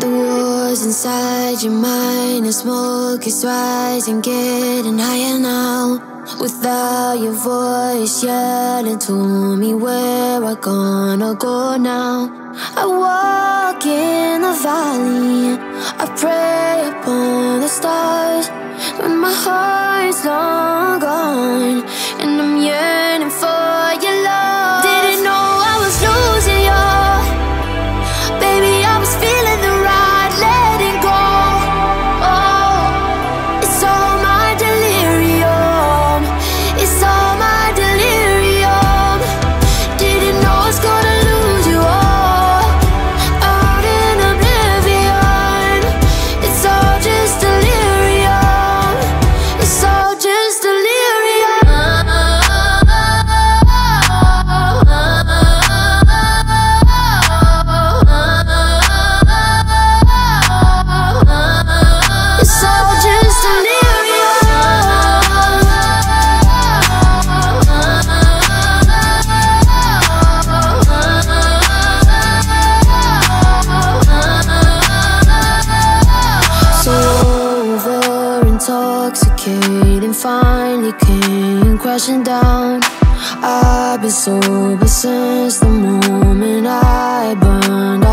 The war's inside your mind, the smoke is rising, getting higher now. Without your voice yelling to me where I gonna go now. I walk in the valley, I pray upon the stars. When my heart's long intoxicating, finally came crashing down. I've been sober since the moment I burned.